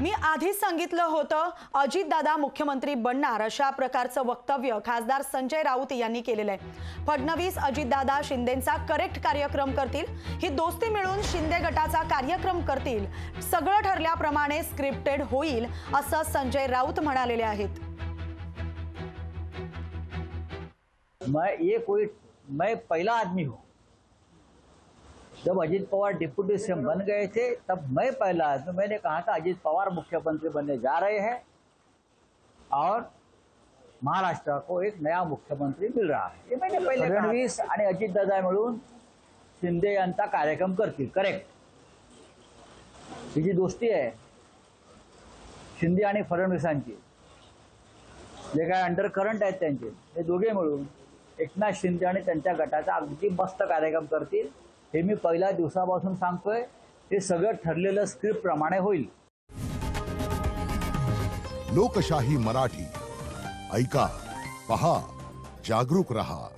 मी आधीच सांगितलं होतं अजितदादा मुख्यमंत्री बनणार अशा प्रकारचं वक्तव्य खासदार संजय राऊत यांनी केलेलं आहे. फडणवीस अजितदादा शिंदेचा करेक्ट कार्यक्रम करतील. ही दोस्ती मिळून शिंदे गटाचा कार्यक्रम करतील. सगळं ठरल्याप्रमाणे स्क्रिप्टेड होईल असं संजय राऊत म्हणालेले आहेत. मैं ये कोई मैं पहला आदमी हूँ। जब अजीत पवार डिप्टी सीएम बन गए थे तब मैं पहला आदमी मैंने कहा था अजीत पवार मुख्यमंत्री बनने जा रहे हैं और महाराष्ट्र को एक नया मुख्यमंत्री मिल रहा है। ये मैंने पहले फडणवीस आणि अजितदादा मिळून शिंदे यांचा कार्यक्रम करतील करेक्ट ही जी दोस्ती आहे शिंदे आणि फडणवीसांची जे काय अंडर करंट आहेत त्यांचे हे दोघे मिळून एकनाथ शिंदे आणि त्यांच्या गटाचा अगदी मस्त कार्यक्रम करतील. हे मी पहिल्या दिवसापासून सांगतोय हे सगळं ठरलेलं स्क्रिप्ट प्रमाणे होईल. लोकशाही मराठी. ऐका पहा जागरूक रहा.